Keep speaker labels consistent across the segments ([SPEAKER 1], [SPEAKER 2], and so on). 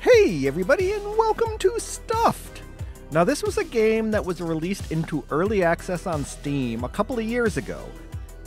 [SPEAKER 1] Hey, everybody, and welcome to Stuffed! Now, this was a game that was released into early access on Steam a couple of years ago,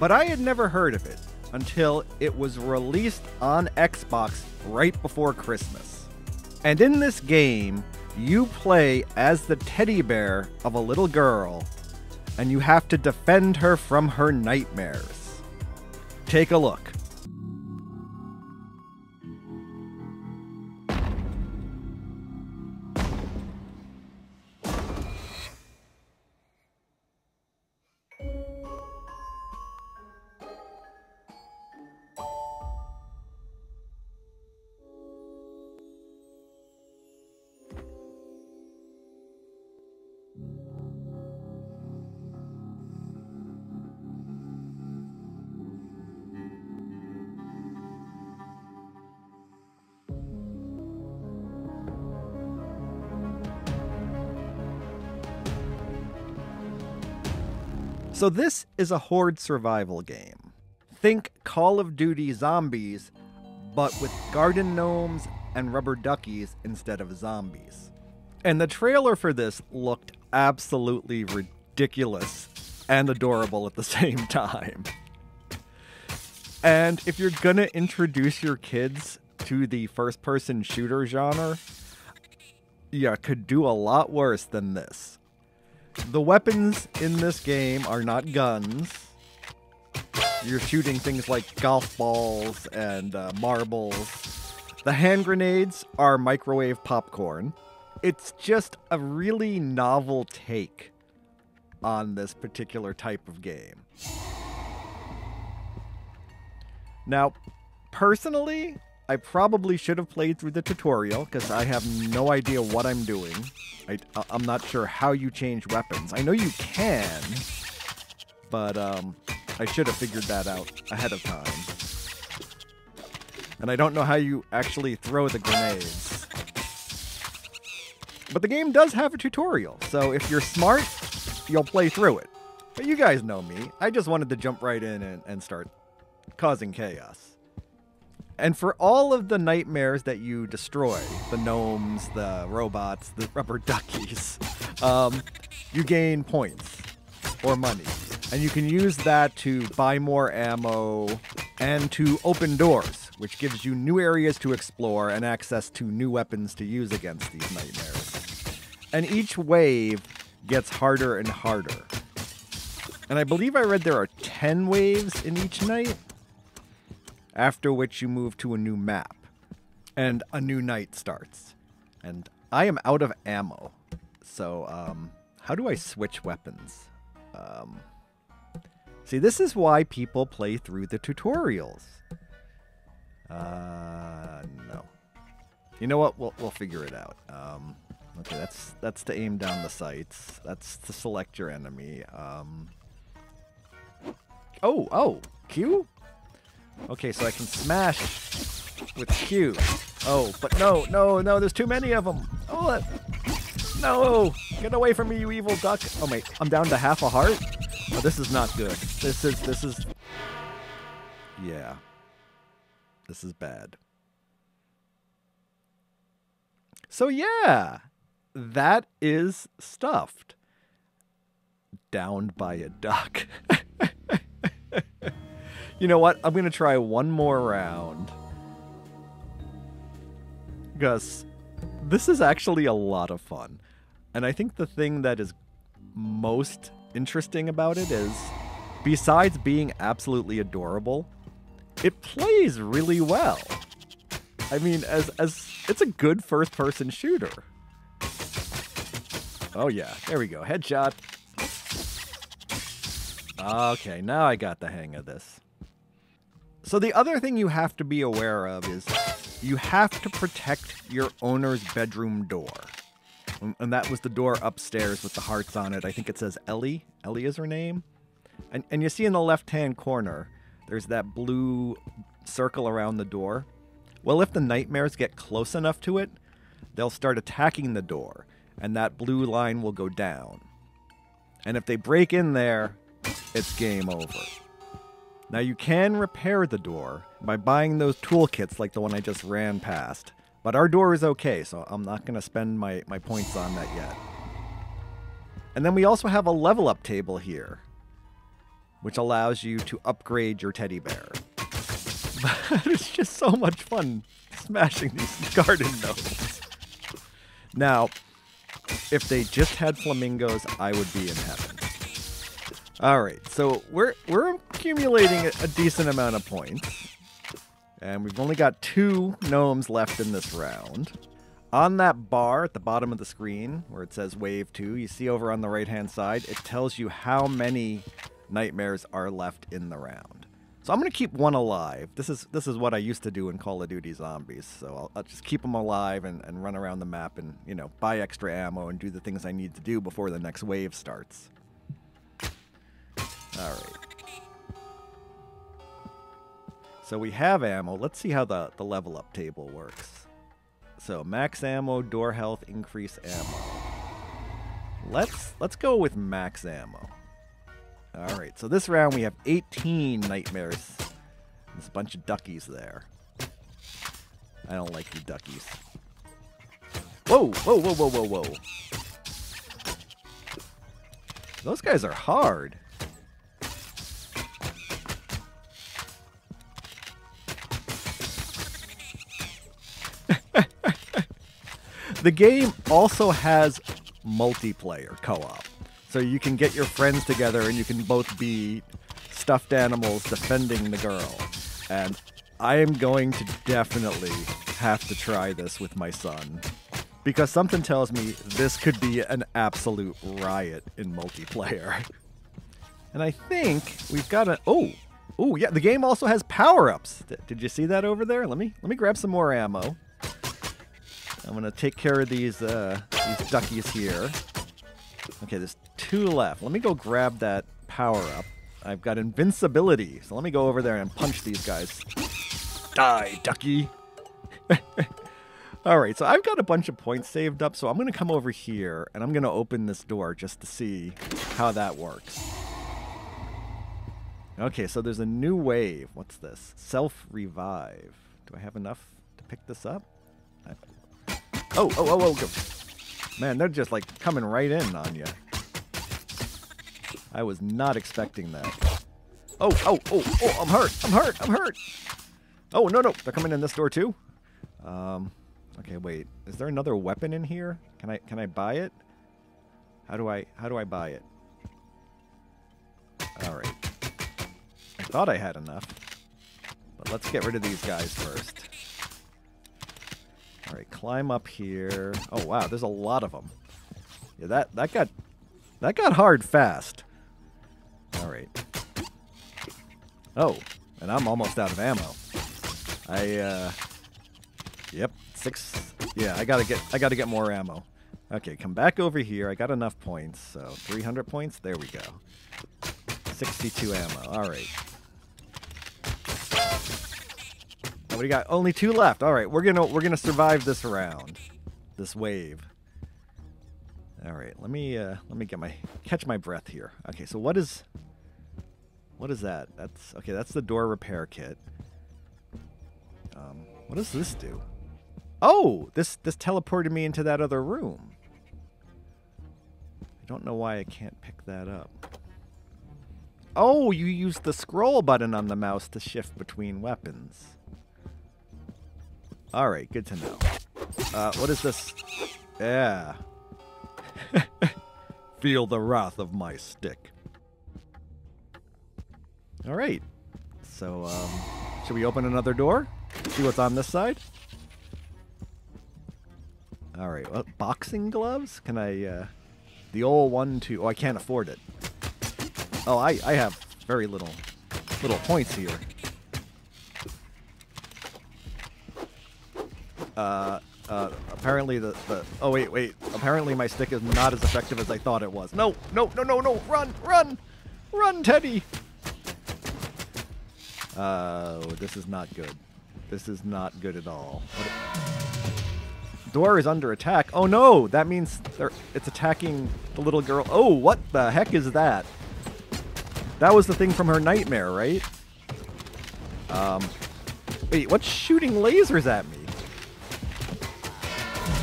[SPEAKER 1] but I had never heard of it until it was released on Xbox right before Christmas. And in this game, you play as the teddy bear of a little girl, and you have to defend her from her nightmares. Take a look. So, this is a horde survival game. Think Call of Duty Zombies, but with garden gnomes and rubber duckies instead of zombies. And the trailer for this looked absolutely ridiculous and adorable at the same time. And if you're gonna introduce your kids to the first person shooter genre, you could do a lot worse than this. The weapons in this game are not guns. You're shooting things like golf balls and uh, marbles. The hand grenades are microwave popcorn. It's just a really novel take on this particular type of game. Now, personally, I probably should have played through the tutorial because I have no idea what I'm doing. I, am not sure how you change weapons. I know you can, but um, I should have figured that out ahead of time. And I don't know how you actually throw the grenades. But the game does have a tutorial, so if you're smart, you'll play through it. But you guys know me. I just wanted to jump right in and, and start causing chaos. And for all of the nightmares that you destroy, the gnomes, the robots, the rubber duckies, um, you gain points or money. And you can use that to buy more ammo and to open doors, which gives you new areas to explore and access to new weapons to use against these nightmares. And each wave gets harder and harder. And I believe I read there are 10 waves in each night after which you move to a new map and a new night starts. And I am out of ammo. So, um, how do I switch weapons? Um, see, this is why people play through the tutorials. Uh, no. You know what? We'll, we'll figure it out. Um, okay, that's that's to aim down the sights. That's to select your enemy. Um, oh, oh, Q? Okay, so I can smash with Q. Oh, but no, no, no, there's too many of them. Oh, no, get away from me, you evil duck. Oh, wait, I'm down to half a heart? Oh, this is not good. This is, this is, yeah. This is bad. So yeah, that is stuffed. Downed by a duck. You know what? I'm going to try one more round. Gus, this is actually a lot of fun. And I think the thing that is most interesting about it is, besides being absolutely adorable, it plays really well. I mean, as as it's a good first person shooter. Oh yeah, there we go. Headshot. Okay, now I got the hang of this. So the other thing you have to be aware of is you have to protect your owner's bedroom door. And that was the door upstairs with the hearts on it. I think it says Ellie. Ellie is her name. And, and you see in the left hand corner, there's that blue circle around the door. Well, if the nightmares get close enough to it, they'll start attacking the door, and that blue line will go down. And if they break in there, it's game over. Now you can repair the door by buying those toolkits like the one I just ran past, But our door is okay, so I'm not going to spend my, my points on that yet. And then we also have a level up table here, which allows you to upgrade your teddy bear. But it's just so much fun smashing these garden gnomes. Now, if they just had flamingos, I would be in heaven. All right, so we're we're accumulating a, decent amount of points, and we've only got two gnomes left in this round. On that bar at the bottom of the screen, where it says Wave Two, you see over on the right hand side, it tells you how many nightmares are left in the round. So I'm gonna keep one alive. This is this is what I used to do in Call of Duty Zombies. So I'll, I'll just keep them alive and, and run around the map and you know buy extra ammo and do the things I need to do before the next wave starts. All right. So we have ammo. Let's see how the, the level up table works. So max ammo, door health, increase ammo. Let's let's go with max ammo. All right, so this round we have 18 nightmares. There's a bunch of duckies there. I don't like you duckies. Whoa, whoa, whoa, whoa, whoa, whoa. Those guys are hard. The game also has multiplayer co-op. So you can get your friends together and you can both be stuffed animals defending the girl. And I am going to definitely have to try this with my son. Because something tells me this could be an absolute riot in multiplayer. And I think we've got a oh, oh yeah, the game also has power-ups. Did you see that over there? Let me let me grab some more ammo. I'm gonna take care of these uh, these duckies here. Okay, there's two left. Let me go grab that power up. I've got invincibility, so let me go over there and punch these guys. Die, ducky. All right, so I've got a bunch of points saved up, so I'm to come over here and I'm to open this door just to see how that works. Okay, so there's a new wave. What's this? Self-revive. Do I have enough to pick this up? I... Oh, oh, oh, oh. Man, they're just like coming right in on you. I was not expecting that. Oh, oh, oh, oh, I'm hurt. I'm hurt. I'm hurt. Oh, no, no. They're coming in this door too. Um, okay, wait. Is there another weapon in here? Can I can I buy it? How do I how do I buy it? All right. I thought I had enough. But let's get rid of these guys first. All right, climb up here. Oh wow, there's a lot of them. Yeah, that that got that got hard fast. All right. Oh, and I'm almost out of ammo. I uh Yep, 6 Yeah, I got to get I got to get more ammo. Okay, come back over here. I got enough points. So, 300 points. There we go. 62 ammo. All right. We got? Only two left. All right, we're gonna we're gonna survive this round, this wave. All right, let me uh, let me get my catch my breath here. Okay, so what is what is that? That's okay. That's the door repair kit. Um, what does this do? Oh, this this teleported me into that other room. I don't know why I can't pick that up. Oh, you use the scroll button on the mouse to shift between weapons. All right, good to know. Uh, what is this? Yeah. Feel the wrath of my stick. All right. So, um, should we open another door? See what's on this side? All right. Boxing gloves? Can I, uh, the old one, two? Oh, I can't afford it. Oh, I, I have very little, little points here. Uh, uh, apparently the, the oh wait wait apparently my stick is not as effective as I thought it was. No no no no no run run run Teddy. Uh, this is not good. This is not good at all. Door is under attack. Oh no, that means it's attacking the little girl. Oh, what the heck is that? That was the thing from her nightmare, right? Um, wait, what's shooting lasers at me?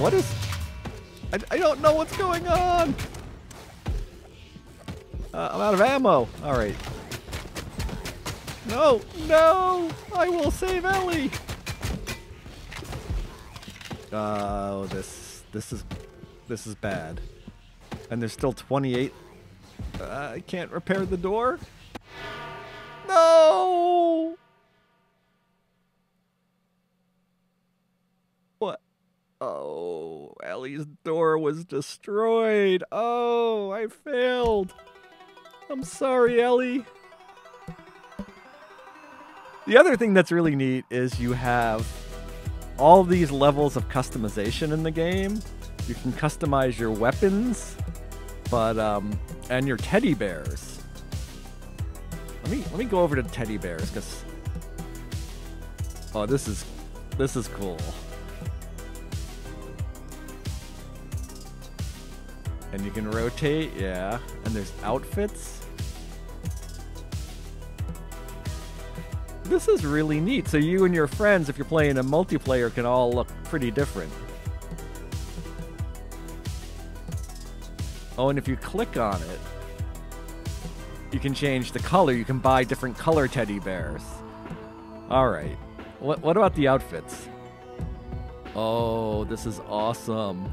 [SPEAKER 1] What is... I, I don't know what's going on! Uh, I'm out of ammo. All right. No, no! I will save Ellie! Oh, this, this is, this is bad. And there's still 28. Uh, I can't repair the door. No! What? Oh, Ellie's door was destroyed. Oh, I failed. I'm sorry, Ellie. The other thing that's really neat is you have all these levels of customization in the game. You can customize your weapons, but um, and your teddy bears. Let me let me go over to teddy bears because oh, this is this is cool. And you can rotate, yeah. And there's outfits. This is really neat. So you and your friends, if you're playing a multiplayer, can all look pretty different. Oh, and if you click on it, you can change the color. You can buy different color teddy bears. All right. What, what about the outfits? Oh, this is awesome.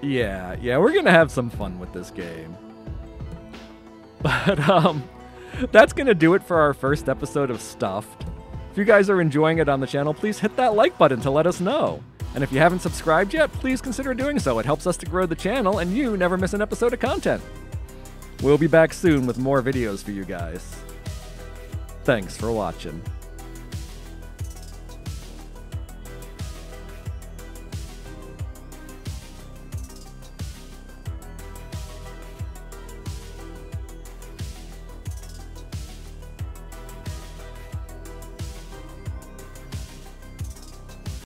[SPEAKER 1] Yeah, yeah, we're gonna have some fun with this game. But, um, that's to do it for our first episode of Stuffed. If you guys are enjoying it on the channel, please hit that like button to let us know. And if you haven't subscribed yet, please consider doing so. It helps us to grow the channel and you never miss an episode of content. We'll be back soon with more videos for you guys. Thanks for watching.